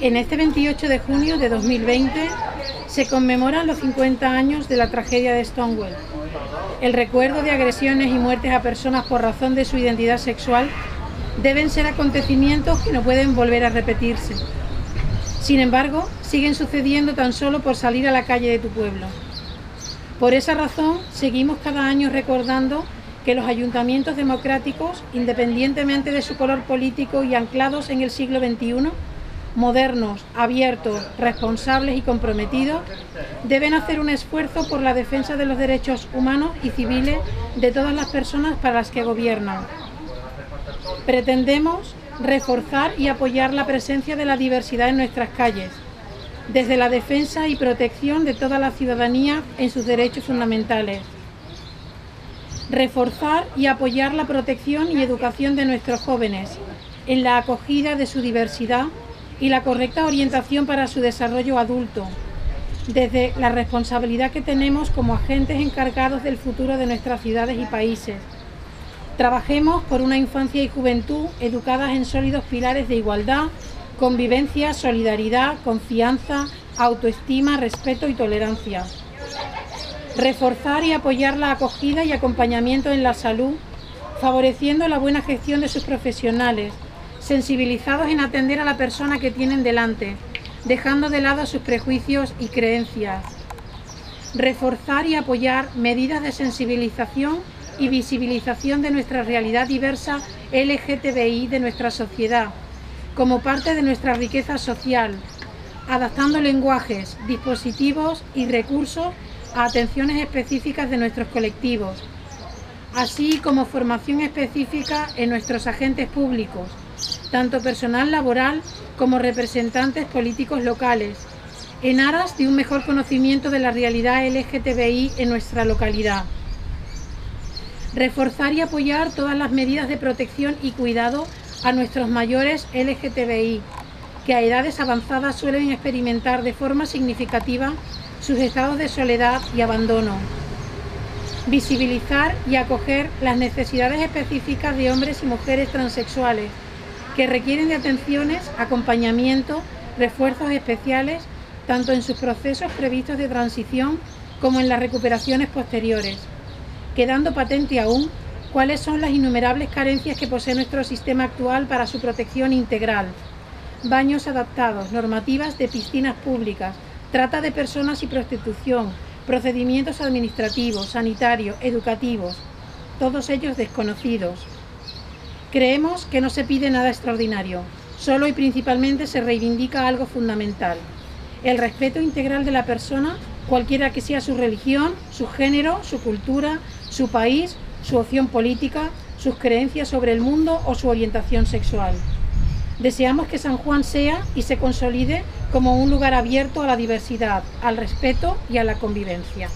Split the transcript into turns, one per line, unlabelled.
En este 28 de junio de 2020 se conmemoran los 50 años de la tragedia de Stonewall. El recuerdo de agresiones y muertes a personas por razón de su identidad sexual deben ser acontecimientos que no pueden volver a repetirse. Sin embargo, siguen sucediendo tan solo por salir a la calle de tu pueblo. Por esa razón, seguimos cada año recordando que los ayuntamientos democráticos, independientemente de su color político y anclados en el siglo XXI, modernos, abiertos, responsables y comprometidos, deben hacer un esfuerzo por la defensa de los derechos humanos y civiles de todas las personas para las que gobiernan. Pretendemos reforzar y apoyar la presencia de la diversidad en nuestras calles, desde la defensa y protección de toda la ciudadanía en sus derechos fundamentales. Reforzar y apoyar la protección y educación de nuestros jóvenes en la acogida de su diversidad y la correcta orientación para su desarrollo adulto, desde la responsabilidad que tenemos como agentes encargados del futuro de nuestras ciudades y países. Trabajemos por una infancia y juventud educadas en sólidos pilares de igualdad, convivencia, solidaridad, confianza, autoestima, respeto y tolerancia. Reforzar y apoyar la acogida y acompañamiento en la salud, favoreciendo la buena gestión de sus profesionales, sensibilizados en atender a la persona que tienen delante, dejando de lado sus prejuicios y creencias. Reforzar y apoyar medidas de sensibilización y visibilización de nuestra realidad diversa LGTBI de nuestra sociedad, como parte de nuestra riqueza social, adaptando lenguajes, dispositivos y recursos a atenciones específicas de nuestros colectivos, así como formación específica en nuestros agentes públicos, tanto personal laboral como representantes políticos locales, en aras de un mejor conocimiento de la realidad LGTBI en nuestra localidad. Reforzar y apoyar todas las medidas de protección y cuidado a nuestros mayores LGTBI, que a edades avanzadas suelen experimentar de forma significativa sus estados de soledad y abandono. Visibilizar y acoger las necesidades específicas de hombres y mujeres transexuales, que requieren de atenciones, acompañamiento, refuerzos especiales, tanto en sus procesos previstos de transición como en las recuperaciones posteriores, quedando patente aún cuáles son las innumerables carencias que posee nuestro sistema actual para su protección integral. Baños adaptados, normativas de piscinas públicas, trata de personas y prostitución, procedimientos administrativos, sanitarios, educativos, todos ellos desconocidos. Creemos que no se pide nada extraordinario, solo y principalmente se reivindica algo fundamental, el respeto integral de la persona, cualquiera que sea su religión, su género, su cultura, su país, su opción política, sus creencias sobre el mundo o su orientación sexual. Deseamos que San Juan sea y se consolide como un lugar abierto a la diversidad, al respeto y a la convivencia.